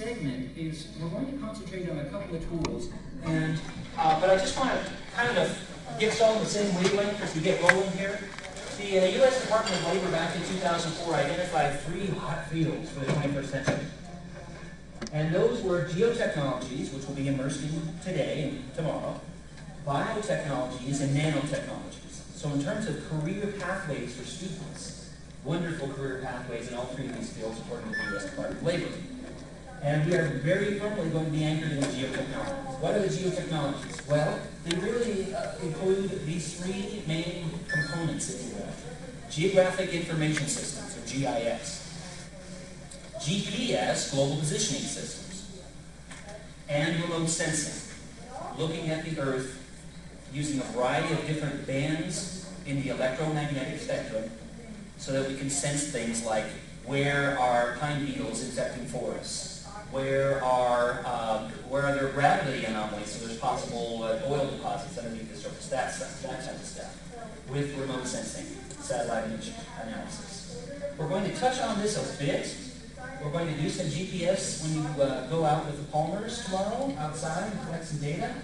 segment is, we're going to concentrate on a couple of tools, and, uh, but I just want to kind of get us all on the same wavelength as we get rolling here. The uh, U.S. Department of Labor back in 2004 identified three hot fields for the 21st century. And those were geotechnologies, which we'll be immersed in today and tomorrow, biotechnologies, and nanotechnologies. So in terms of career pathways for students, wonderful career pathways in all three of these fields according to the U.S. Department of Labor. And we are very firmly going to be anchored in geotechnologies. What are the geotechnologies? Well, they really uh, include these three main components, if you will. Geographic Information Systems, or GIS. GPS, Global Positioning Systems. And remote sensing, looking at the Earth using a variety of different bands in the electromagnetic spectrum so that we can sense things like where are pine beetles infecting forests, where are um, where are there gravity anomalies, so there's possible uh, oil deposits underneath the surface, that stuff, that type of stuff, with remote sensing, satellite image analysis. We're going to touch on this a bit. We're going to do some GPS when you uh, go out with the Palmers tomorrow outside and collect some data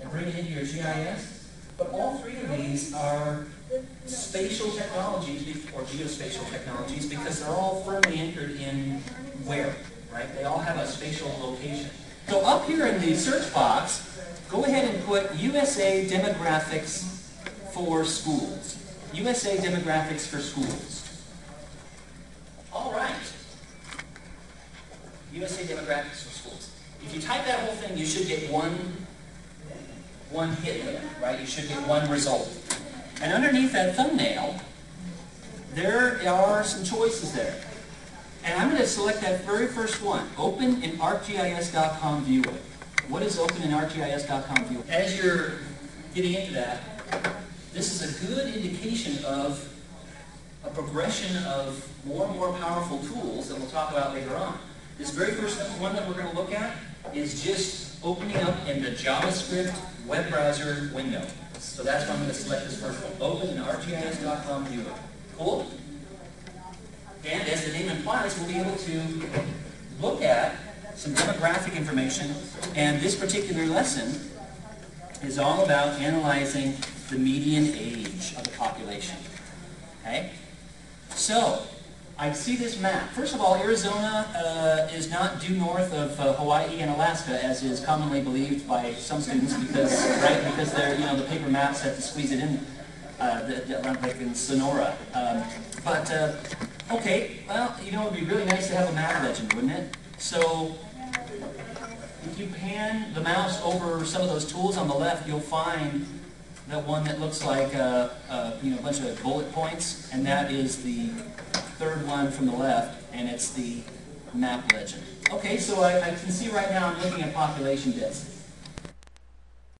and bring it into your GIS. But all three of these are spatial technologies or geospatial technologies because they're all firmly anchored in where, right? They all have a spatial location. So up here in the search box, go ahead and put USA demographics for schools. USA demographics for schools. All right. USA demographics for schools. If you type that whole thing, you should get one, one hit there, right? You should get one result. And underneath that thumbnail, there are some choices there. And I'm going to select that very first one, Open in ArcGIS.com Viewer. What is Open in ArcGIS.com Viewer? As you're getting into that, this is a good indication of a progression of more and more powerful tools that we'll talk about later on. This very first one that we're going to look at is just opening up in the JavaScript web browser window. So that's why I'm going to select this first one. Open in ArcGIS.com viewer. Cool? And as the name implies, we'll be able to look at some demographic information. And this particular lesson is all about analyzing the median age of the population. Okay? So, I see this map. First of all, Arizona uh, is not due north of uh, Hawaii and Alaska, as is commonly believed by some students, because right because they're you know the paper maps have to squeeze it in, uh, the, the, like in Sonora. Um, but uh, okay, well you know it'd be really nice to have a map legend, wouldn't it? So if you pan the mouse over some of those tools on the left, you'll find that one that looks like a, a you know, a bunch of bullet points, and that is the third one from the left, and it's the map legend. Okay, so I, I can see right now I'm looking at population bits.